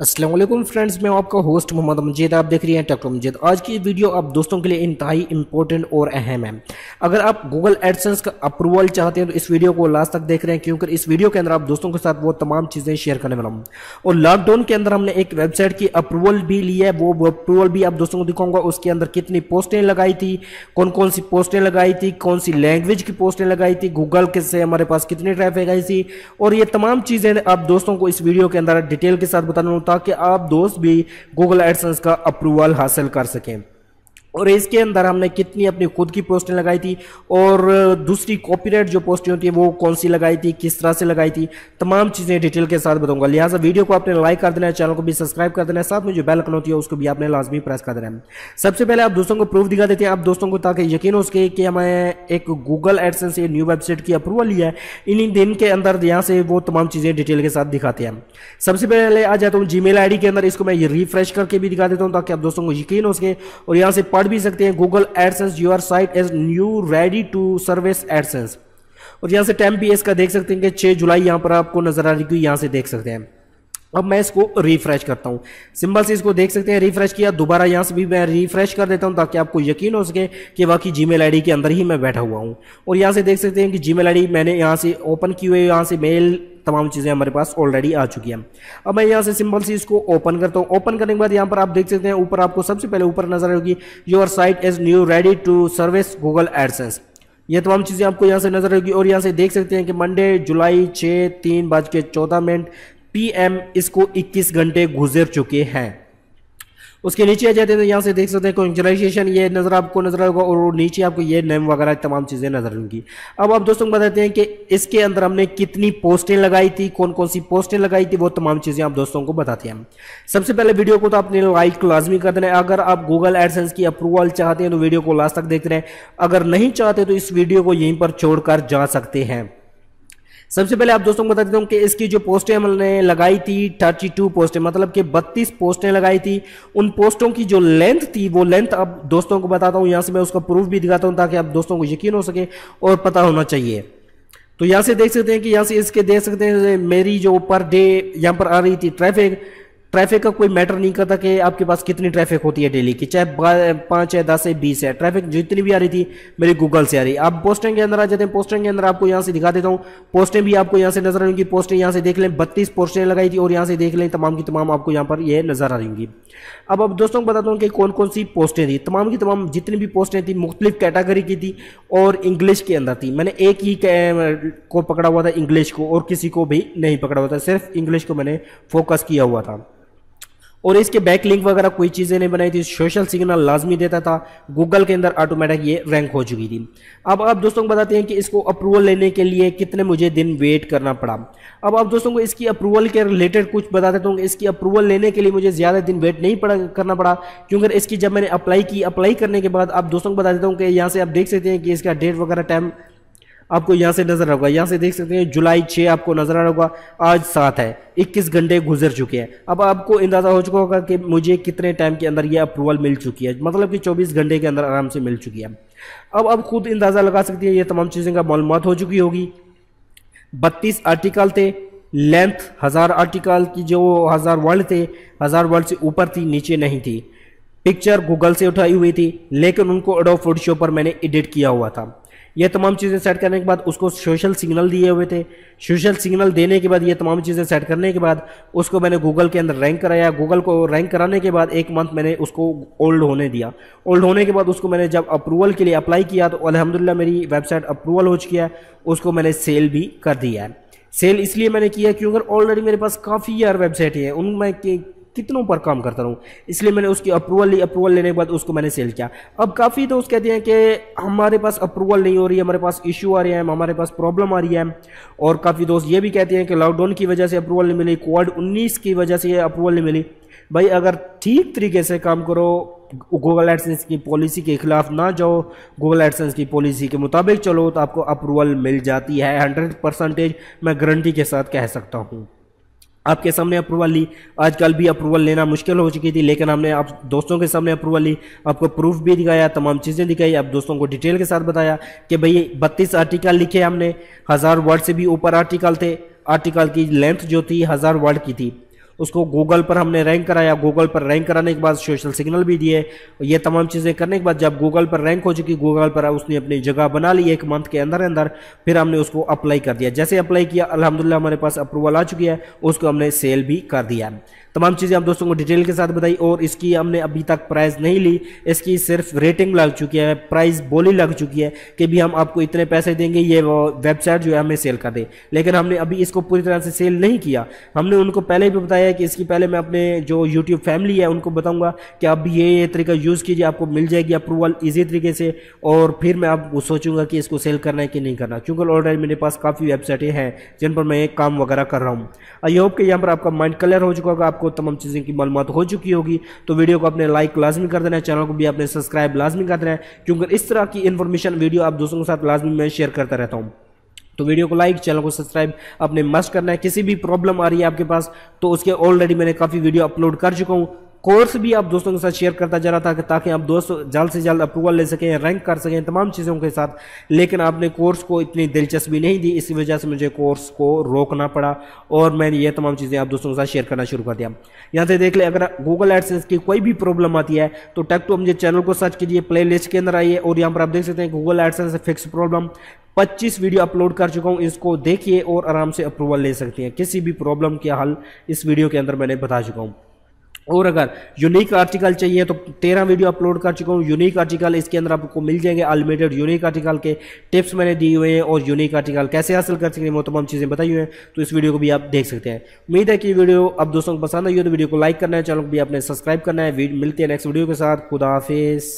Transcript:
Aslam friends, मैं आपका host Mohammad मजीद। आप देख रहे हैं टक्टर मजीद। आज की वीडियो आप दोस्तों के लिए इंतहाई इंपॉर्टेंट और अहम है। अगर आप गूगल एडसेंस का अप्रूवल चाहते हैं तो इस वीडियो को लास्ट तक देख रहे हैं, क्योंकि इस वीडियो के अंदर आप दोस्तों के साथ वो तमाम चीज़ें शेयर करने वाला हूँ। और लॉकडाउन के अंदर हमने एक वेबसाइट की अप्रूवल भी ली है, वो अप्रूवल भी आप दोस्तों को दिखाऊँगा। उसके अंदर कितनी पोस्टें लगाई थी कौन कौन सी पोस्टें लगाई थी कौन सी लैंग्वेज की पोस्टें लगाई थी गूगल के से हमारे पास कितनी ट्रैफ़िक आई थी, और ये तमाम चीज़ें आप दोस्तों को इस वीडियो के अंदर डिटेल के साथ बताना ताकि आप दोस्त भी गूगल एडसेंस का अप्रूवल हासिल कर सकें। और इसके अंदर हमने कितनी अपनी खुद की पोस्टें लगाई थी और दूसरी कॉपीराइट जो पोस्टें होती है, वो कौन सी लगाई थी, किस तरह से लगाई थी, तमाम चीज़ें डिटेल के साथ बताऊँगा। लिहाजा वीडियो को आपने लाइक कर देना है, चैनल को भी सब्सक्राइब कर देना है, साथ में जो बेल आइकन होती है, उसको भी आपने लाजमी प्रेस कर देना है। सबसे पहले आप दोस्तों को प्रूफ दिखा देते हैं। आप दोस्तों को ताकि यकीन हो सके कि हमें एक गूगल एडसेंस से न्यू वेबसाइट की अप्रूवल लिया है। इन्हीं दिन के अंदर यहाँ से वो तमाम चीज़ें डिटेल के साथ दिखाते हैं। सबसे पहले आ जाता हूँ जी मेल के अंदर। इसको मैं रिफ्रेश करके भी दिखा देता हूँ ताकि आप दोस्तों को यकीन हो सके और यहाँ से पढ़ भी सकते हैं। Google AdSense your site is now ready to service AdSense और यहाँ से टाइम भी इसका देख सकते हैं कि 6 जुलाई यहाँ पर आपको नज़र आ रही है यहाँ से देख सकते हैं। अब मैं इसको रिफ्रेश करता हूँ। सिंबल से इसको देख सकते हैं रिफ्रेश किया, दोबारा यहाँ से भी मैं रिफ्रेश कर देता हूँ ताकि आपको यकीन हो सके कि वाकई जीमेल आईडी के अंदर ही मैं बैठा हुआ हूँ। और यहाँ से देख सकते हैं कि जीमेल आईडी मैंने यहाँ से ओपन की हुई है यहाँ से मेल तमाम चीज़ें हमारे पास ऑलरेडी आ चुकी हैं। अब मैं यहाँ से सिंपल से इसको ओपन करता हूँ। ओपन करने के बाद यहाँ पर आप देख सकते हैं, ऊपर आपको सबसे पहले ऊपर नज़र आएगी your site is now ready to service Google AdSense ये तमाम चीज़ें आपको यहाँ से नज़र आएगी और यहाँ से देख सकते हैं कि मंडे जुलाई छः, तीन बज के चौदह मिनट पी इसको इक्कीस घंटे गुजर चुके हैं। उसके नीचे आ जाते हैं तो यहाँ से देख सकते हैं कंग्रेचुलेशन ये नज़र आपको नज़र आएगा और नीचे आपको ये नेम वगैरह तमाम चीज़ें नज़र आएँगी। अब आप दोस्तों को बताते हैं कि इसके अंदर हमने कितनी पोस्टें लगाई थी कौन कौन सी पोस्टें लगाई थी, वो तमाम चीज़ें आप दोस्तों को बताते हैं। सबसे पहले वीडियो को तो आपने लाइक लाजमी कर देना है। अगर आप गूगल एडसेंस की अप्रूवल चाहते हैं तो वीडियो को लास्ट तक देखते रहें। अगर नहीं चाहते तो इस वीडियो को यहीं पर छोड़कर जा सकते हैं। सबसे पहले आप दोस्तों को बता देता हूँ कि इसकी जो पोस्टें हमने लगाई थी थर्टी टू पोस्टें मतलब कि बत्तीस पोस्टें लगाई थी। उन पोस्टों की जो लेंथ थी, वो लेंथ अब दोस्तों को बताता हूँ, यहाँ से मैं उसका प्रूफ भी दिखाता हूँ ताकि आप दोस्तों को यकीन हो सके और पता होना चाहिए। तो यहाँ से देख सकते हैं कि यहाँ से इसके देख सकते हैं, मेरी जो पर डे यहाँ पर आ रही थी ट्रैफ़िक ट्रैफ़िक का कोई मैटर नहीं करता कि आपके पास कितनी ट्रैफ़िक होती है डेली की, चाहे पाँच है, दस है, बीस है। ट्रैफ़िक जितनी भी आ रही थी, मेरी गूगल से आ रही। आप पोस्टिंग के अंदर आ जाते हैं पोस्टिंग के अंदर आपको यहाँ से दिखा देता हूँ। पोस्टें भी आपको यहाँ से नज़र आ रही पोस्टें यहाँ से देख लें, बत्तीस पोस्टें लगाई थी और यहाँ से देख लें, तमाम की तमाम आपको यहाँ पर ये नज़र आ रही अब अब दोस्तों को बताता हूँ कि कौन कौन सी पोस्टें थी। तमाम की तमाम जितनी भी पोस्टें थी, मुख्तलिफ़ कैटेगरी की थी और इंग्लिश के अंदर थी। मैंने एक ही को पकड़ा हुआ था, इंग्लिश को, और किसी को भी नहीं पकड़ा हुआ था। सिर्फ़ इंग्लिश को मैंने फोकस किया हुआ था। और इसके बैक लिंक वगैरह कोई चीज़ें नहीं बनाई थी। सोशल सिग्नल लाजमी देता था। गूगल के अंदर ऑटोमेटिक ये रैंक हो चुकी थी। अब आप दोस्तों को बताते हैं कि इसको अप्रूवल लेने के लिए कितने मुझे दिन वेट करना पड़ा। अब आप दोस्तों को इसकी अप्रूवल के रिलेटेड कुछ बता देता हूँ इसकी अप्रूवल लेने के लिए मुझे ज़्यादा दिन वेट नहीं पड़ा, करना पड़ा। क्योंकि इसकी जब मैंने अप्लाई की अप्लाई करने के बाद आप दोस्तों को बता देता हूँ कि यहाँ से आप देख सकते हैं कि इसका डेट वगैरह टाइम आपको यहाँ से नज़र होगा यहाँ से देख सकते हैं, जुलाई छः आपको नज़र आ रहा होगा आज सात है। इक्कीस घंटे गुजर चुके हैं। अब आपको अंदाज़ा हो चुका होगा कि मुझे कितने टाइम के अंदर ये अप्रूवल मिल चुकी है। मतलब कि चौबीस घंटे के अंदर आराम से मिल चुकी है। अब आप खुद अंदाज़ा लगा सकती है, ये तमाम चीज़ें का मालूम हो चुकी होगी। बत्तीस आर्टिकल थे लेंथ हज़ार आर्टिकल की जो हज़ार वर्ड थे, हज़ार वर्ड से ऊपर थी, नीचे नहीं थी। पिक्चर गूगल से उठाई हुई थी, लेकिन उनको एडो फोटोशॉप पर मैंने एडिट किया हुआ था। ये तमाम चीज़ें सेट करने के बाद उसको सोशल सिग्नल दिए हुए थे। सोशल सिग्नल देने के बाद, ये तमाम चीज़ें सेट करने के बाद, उसको मैंने गूगल के अंदर रैंक कराया। गूगल को रैंक कराने के बाद एक मंथ मैंने उसको ओल्ड होने दिया। ओल्ड होने के बाद उसको मैंने जब अप्रूवल के लिए अप्लाई किया तो अलहमदिल्ला मेरी वेबसाइट अप्रूवल हो चुकी है। उसको मैंने सेल भी कर दिया है। सेल इसलिए मैंने किया क्योंकि ऑलरेडी मेरे पास काफ़ी यार वेबसाइट है, उनमें कितनों पर काम करता रहूँ। इसलिए मैंने उसकी अप्रूवल ली अप्रूवल लेने के बाद उसको मैंने सेल किया। अब काफ़ी दोस्त कहते हैं कि हमारे पास अप्रूवल नहीं हो रही है, हमारे पास इशू आ रही है, हमारे पास प्रॉब्लम आ रही है। और काफ़ी दोस्त ये भी कहते हैं कि लॉकडाउन की वजह से अप्रूवल नहीं मिली कोविड उन्नीस की वजह से अप्रूवल नहीं मिली। भाई, अगर ठीक तरीके से काम करो गूगल एडसेंस की पॉलिसी के खिलाफ ना जाओ गूगल एडसेंस की पॉलिसी के मुताबिक चलो तो आपको अप्रूवल मिल जाती है। हंड्रेड परसेंटेज मैं गारंटी के साथ कह सकता हूँ। आपके सामने अप्रूवल ली। आजकल भी अप्रूवल लेना मुश्किल हो चुकी थी, लेकिन हमने आप दोस्तों के सामने अप्रूवल ली। आपको प्रूफ भी दिखाया, तमाम चीज़ें दिखाई। आप दोस्तों को डिटेल के साथ बताया कि भाई, बत्तीस आर्टिकल लिखे हमने। हज़ार वर्ड से भी ऊपर आर्टिकल थे। आर्टिकल की लेंथ जो थी, हज़ार वर्ड की थी। उसको गूगल पर हमने रैंक कराया। गूगल पर रैंक कराने के बाद सोशल सिग्नल भी दिए। ये तमाम चीज़ें करने के बाद जब गूगल पर रैंक हो चुकी गूगल पर उसने अपनी जगह बना ली एक मंथ के अंदर अंदर, फिर हमने उसको अप्लाई कर दिया। जैसे अप्लाई किया अलहमदिल्ला हमारे पास अप्रूवल आ चुकी है, उसको हमने सेल भी कर दिया। तमाम चीज़ें हम दोस्तों को डिटेल के साथ बताई, और इसकी हमने अभी तक प्राइस नहीं ली। इसकी सिर्फ़ रेटिंग लग चुकी है प्राइस बोली लग चुकी है कि भी हम आपको इतने पैसे देंगे, ये वेबसाइट जो है हमें सेल कर दे। लेकिन हमने अभी इसको पूरी तरह से सेल नहीं किया। हमने उनको पहले भी बताया कि इसकी पहले मैं अपने जो यूट्यूब फैमिली है, उनको बताऊँगा कि आप ये ये तरीका यूज़ कीजिए, आपको मिल जाएगी अप्रूवल ईजी तरीके से और फिर मैं आपको सोचूँगा कि इसको सेल करना है कि नहीं करना। क्योंकि ऑलरेडी मेरे पास काफ़ी वेबसाइटें हैं, जिन पर मैं काम वगैरह कर रहा हूँ। आई होप कि यहाँ पर आपका माइंड क्लियर हो चुका होगा, आपको तमाम चीज़ें की मालूम हो चुकी होगी। तो वीडियो को अपने लाइक लाजमी कर देना है चैनल को भी अपने सब्सक्राइब लाजमी कर देना है। क्योंकि इस तरह की इन्फॉर्मेशन वीडियो आप दोस्तों के साथ लाजमी मैं शेयर करता रहता हूँ। तो वीडियो को लाइक, चैनल को सब्सक्राइब अपने मस्ट करना है। किसी भी प्रॉब्लम आ रही है आपके पास तो उसके ऑलरेडी मैंने काफ़ी वीडियो अपलोड कर चुका हूँ। कोर्स भी आप दोस्तों के साथ शेयर करता जा रहा था ताकि आप दोस्त जल्द से जल्द अप्रूवल ले सकें, रैंक कर सकें तमाम चीज़ों के साथ। लेकिन आपने कोर्स को इतनी दिलचस्पी नहीं दी, इसी वजह से मुझे कोर्स को रोकना पड़ा और मैंने ये तमाम चीज़ें आप दोस्तों के साथ शेयर करना शुरू कर दिया। यहाँ से देख ले, अगर गूगल एडसेंस की कोई भी प्रॉब्लम आती है तो टेक टू मुझे चैनल को सर्च कीजिए प्ले लिस्ट के अंदर आइए और यहाँ पर आप देख सकते हैं Google AdSense fix problem 25 video upload कर चुका हूँ, इसको देखिए और आराम से अप्रूवल ले सकते हैं। किसी भी प्रॉब्लम के हल इस वीडियो के अंदर मैंने बता चुका हूँ। और अगर यूनिक आर्टिकल चाहिए तो तेरह वीडियो अपलोड कर चुका हूँ। यूनिक आर्टिकल इसके अंदर आपको मिल जाएँगे। अनलिमिटेड यूनिक आर्टिकल के टिप्स मैंने दिए हुए हैं और यूनिक आर्टिकल कैसे हासिल कर सकते हैं, वो तमाम चीज़ें बताई हुई हैं। तो इस वीडियो को भी आप देख सकते हैं। उम्मीद है कि वीडियो अब दोस्तों को पसंद आई हो तो वीडियो को लाइक करना है चैनल को भी आपने सब्सक्राइब करना है। मिलते हैं नेक्स्ट वीडियो के साथ। खुदा हाफिज़।